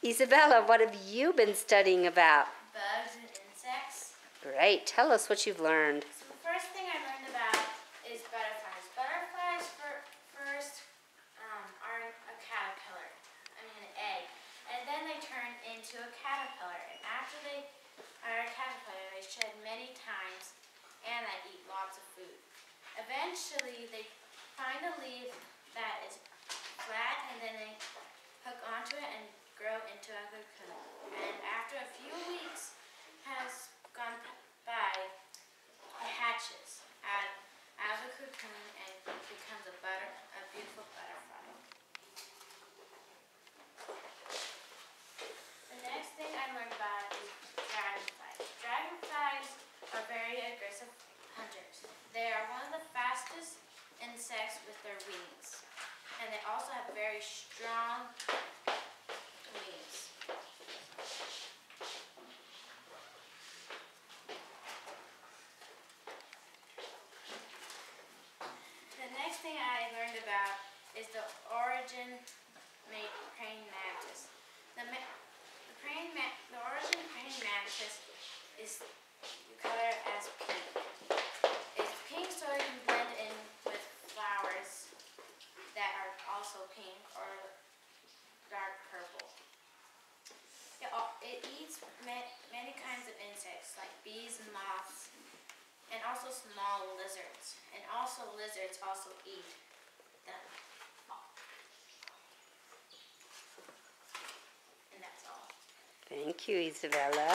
Isabella, what have you been studying about? bugs and insects. Great. Tell us what you've learned. So the first thing I learned about is butterflies. Butterflies for, first um, are a caterpillar, I mean an egg, and then they turn into a caterpillar. And after they are a caterpillar, they shed many times and they eat lots of food. Eventually, they find a leaf that is flat and then they hook onto it and grow into. And after a few weeks has gone by, it hatches out, out of the cocoon and becomes a butter, a beautiful butterfly. The next thing I learned about is dragonflies. Dragonflies are very aggressive hunters. They are one of the fastest insects with their wings. And they also have very strong wings. The next thing About is the origin ma- praying mantis. The, ma- the praying ma- the origin praying mantis is colored as pink. It's pink so it can blend in with flowers that are also pink or dark purple. It, it eats ma- many kinds of insects like bees and moths and also small lizards. And also lizards also eat And that's all. Thank you, Isabella.